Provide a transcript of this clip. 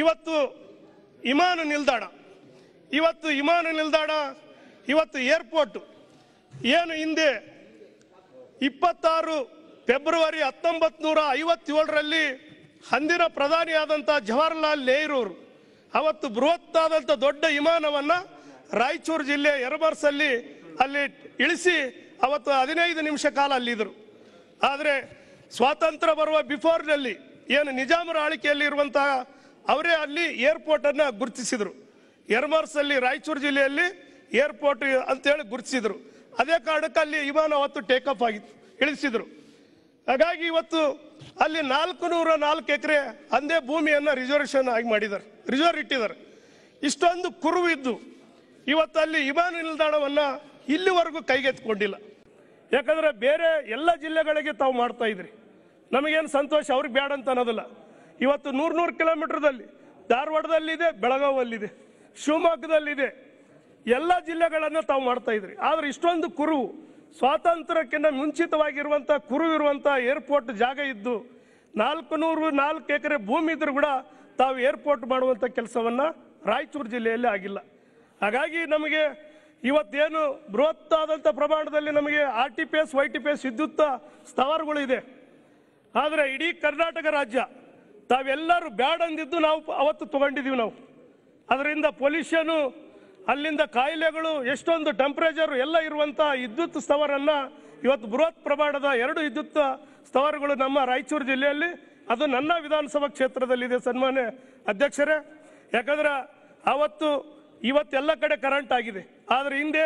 ಇವತ್ತು ವಿಮಾನ ನಿಲ್ದಾಣ. ಇವತ್ತು ವಿಮಾನ ನಿಲ್ದಾಣ, ಇವತ್ತು ಏರ್ಪೋರ್ಟ್. ಏನು ಹಿಂದೆ ಇಪ್ಪತ್ತಾರು ಫೆಬ್ರವರಿ ಹತ್ತೊಂಬತ್ತು ನೂರ ಐವತ್ತೇಳರಲ್ಲಿ ಅಂದಿನ ಪ್ರಧಾನಿಯಾದಂಥ ಜವಾಹರ್ಲಾಲ್ ಅವರು ಅವತ್ತು ಬೃಹತ್ತಾದಂಥ ದೊಡ್ಡ ವಿಮಾನವನ್ನು ರಾಯಚೂರು ಜಿಲ್ಲೆ ಎರಬರ್ಸಲ್ಲಿ ಅಲ್ಲಿ ಇಳಿಸಿ ಅವತ್ತು ಹದಿನೈದು ನಿಮಿಷ ಕಾಲ ಅಲ್ಲಿದ್ದರು. ಆದರೆ ಸ್ವಾತಂತ್ರ್ಯ ಬರುವ ಬಿಫೋರ್ನಲ್ಲಿ ಏನು ನಿಜಾಮರ ಆಳಿಕೆಯಲ್ಲಿ ಇರುವಂತಹ ಅವರೇ ಅಲ್ಲಿ ಏರ್ಪೋರ್ಟ್ ಏರ್ಪೋರ್ಟನ್ನು ಗುರುತಿಸಿದರು. ಅಲ್ಲಿ ರಾಯಚೂರು ಜಿಲ್ಲೆಯಲ್ಲಿ ಏರ್ಪೋರ್ಟ್ ಅಂತೇಳಿ ಗುರುತಿಸಿದ್ರು. ಅದೇ ಕಾರಣಕ್ಕೆ ಅಲ್ಲಿ ವಿಮಾನ ಅವತ್ತು ಟೇಕ್ ಆಫ್ ಆಗಿತ್ತು, ಇಳಿಸಿದ್ರು. ಹಾಗಾಗಿ ಇವತ್ತು ಅಲ್ಲಿ ನಾಲ್ಕು ನೂರ ನಾಲ್ಕು ಎಕರೆ ಅಂದೇ ಭೂಮಿಯನ್ನು ರಿಸರ್ವೇಷನ್ ಆಗಿ ಮಾಡಿದ್ದಾರೆ ರಿಸರ್ವ್ ಇಟ್ಟಿದ್ದಾರೆ. ಇಷ್ಟೊಂದು ಕುರುವು ಇದ್ದು ಇವತ್ತು ಅಲ್ಲಿ ವಿಮಾನ ನಿಲ್ದಾಣವನ್ನು ಇಲ್ಲಿವರೆಗೂ ಕೈಗೆತ್ತಿಕೊಂಡಿಲ್ಲ. ಯಾಕಂದ್ರೆ ಬೇರೆ ಎಲ್ಲ ಜಿಲ್ಲೆಗಳಿಗೆ ತಾವು ಮಾಡ್ತಾ ಇದ್ರಿ. ನಮಗೇನು ಸಂತೋಷ, ಅವ್ರಿಗೆ ಬೇಡ ಅಂತ ಅನ್ನೋದಿಲ್ಲ. ಇವತ್ತು ನೂರು ನೂರು ಕಿಲೋಮೀಟರ್ದಲ್ಲಿ ಧಾರವಾಡದಲ್ಲಿದೆ ಬೆಳಗಾವಲ್ಲಿದೆ ಶಿವಮೊಗ್ಗದಲ್ಲಿದೆ. ಎಲ್ಲ ಜಿಲ್ಲೆಗಳನ್ನು ತಾವು ಮಾಡ್ತಾ ಇದ್ರಿ. ಆದ್ರೆ ಇಷ್ಟೊಂದು ಕುರುವು, ಸ್ವಾತಂತ್ರ್ಯಕ್ಕಿಂತ ಮುಂಚಿತವಾಗಿರುವಂಥ ಕುರು ಇರುವಂಥ ಏರ್ಪೋರ್ಟ್ ಜಾಗ ಇದ್ದು ನಾಲ್ಕು ನೂರು ನಾಲ್ಕು ಎಕರೆ ಭೂಮಿ ಇದ್ರೂ ಕೂಡ ತಾವು ಏರ್ಪೋರ್ಟ್ ಮಾಡುವಂಥ ಕೆಲಸವನ್ನ ರಾಯಚೂರು ಜಿಲ್ಲೆಯಲ್ಲಿ ಆಗಿಲ್ಲ. ಹಾಗಾಗಿ ನಮಗೆ ಇವತ್ತೇನು ಬೃಹತ್ತಾದಂಥ ಪ್ರಮಾಣದಲ್ಲಿ ನಮಗೆ R T P S Y T P S ವಿದ್ಯುತ್ ಸ್ಥಾವರಗಳು ಇದೆ ಆದರೆ ಇಡೀ ಕರ್ನಾಟಕ ರಾಜ್ಯ ತಾವೆಲ್ಲರೂ ಬ್ಯಾಡ್ ಅಂದಿದ್ದು ನಾವು ಅವತ್ತು ತಗೊಂಡಿದ್ದೀವಿ ನಾವು. ಅದರಿಂದ ಪೊಲ್ಯೂಷನು ಅಲ್ಲಿಂದ ಕಾಯಿಲೆಗಳು, ಎಷ್ಟೊಂದು ಟೆಂಪ್ರೇಚರು ಎಲ್ಲ ಇರುವಂಥ ವಿದ್ಯುತ್ ಸ್ಥವರನ್ನು ಇವತ್ತು ಬೃಹತ್ ಪ್ರಮಾಣದ ಎರಡು ವಿದ್ಯುತ್ ಸ್ಥವರಗಳು ನಮ್ಮ ರಾಯಚೂರು ಜಿಲ್ಲೆಯಲ್ಲಿ, ಅದು ನನ್ನ ವಿಧಾನಸಭಾ ಕ್ಷೇತ್ರದಲ್ಲಿದೆ ಸನ್ಮಾನ್ಯ ಅಧ್ಯಕ್ಷರೇ. ಯಾಕಂದ್ರೆ ಅವತ್ತು ಇವತ್ತೆಲ್ಲ ಕಡೆ ಕರೆಂಟ್ ಆಗಿದೆ. ಆದರೆ ಹಿಂದೆ